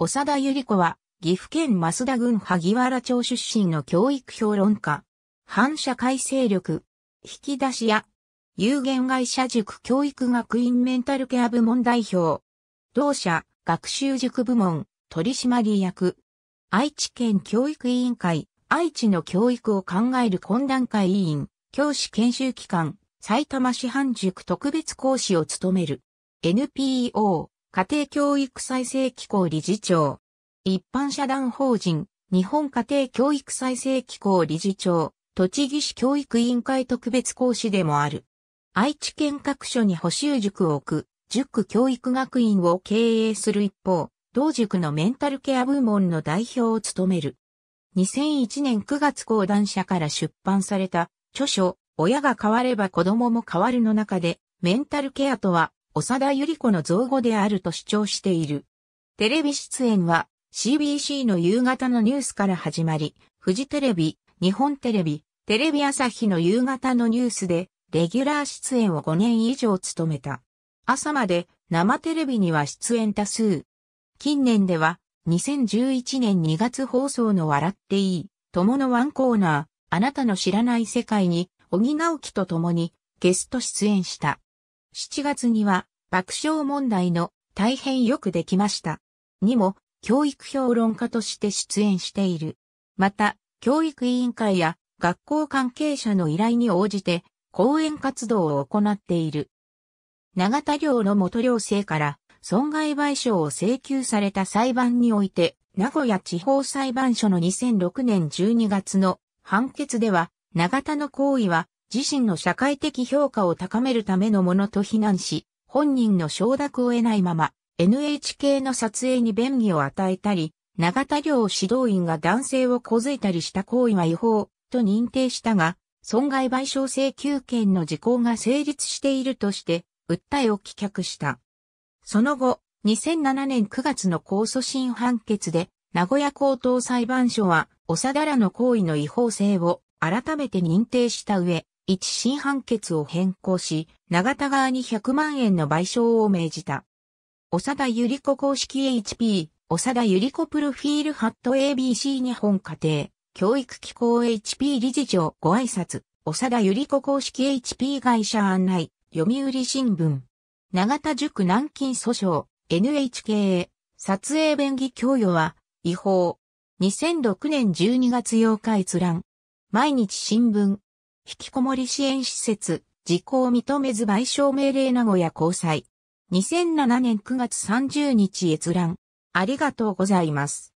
長田百合子は、岐阜県増田郡萩原町出身の教育評論家。反社会勢力。引き出し屋。有限会社塾教育学院メンタルケア部門代表。同社、学習塾部門、取締役。愛知県教育委員会、愛知の教育を考える懇談会委員、教師研修機関、埼玉市販塾特別講師を務める。NPO、家庭教育再生機構理事長。一般社団法人、日本家庭教育再生機構理事長、栃木市教育委員会特別講師でもある。愛知県各所に補習塾を置く、塾教育学院を経営する一方、同塾のメンタルケア部門の代表を務める。2001年9月講談社から出版された著書、親が変われば子供も変わるの中で、メンタルケアとは、長田ゆり子の造語であると主張している。テレビ出演は CBC の夕方のニュースから始まり、フジテレビ、日本テレビ、テレビ朝日の夕方のニュースで、レギュラー出演を5年以上務めた。朝まで生テレビには出演多数。近年では2011年2月放送の笑っていい、友のワンコーナー、あなたの知らない世界に小木直樹と共にゲスト出演した。7月には爆笑問題の大変よくできました。にも教育評論家として出演している。また、教育委員会や学校関係者の依頼に応じて講演活動を行っている。長田寮の元寮生から損害賠償を請求された裁判において、名古屋地方裁判所の2006年12月の判決では、長田の行為は自身の社会的評価を高めるためのものと非難し、本人の承諾を得ないまま、NHK の撮影に便宜を与えたり、長田寮指導員が男性を小づいたりした行為は違法と認定したが、損害賠償請求権の時効が成立しているとして、訴えを棄却した。その後、2007年9月の控訴審判決で、名古屋高等裁判所は、長田らの行為の違法性を改めて認定した上、一審判決を変更し、長田側に100万円の賠償を命じた。長田ゆり子公式 HP、長田ゆり子プロフィールハット ABC 日本家庭、教育機構 HP 理事長ご挨拶、長田ゆり子公式 HP 会社案内、読売新聞。長田塾南京訴訟、NHK、撮影便宜供与は、違法。2006年12月8日閲覧。毎日新聞。引きこもり支援施設、時効認めず賠償命令名古屋高裁。2007年9月30日閲覧。ありがとうございます。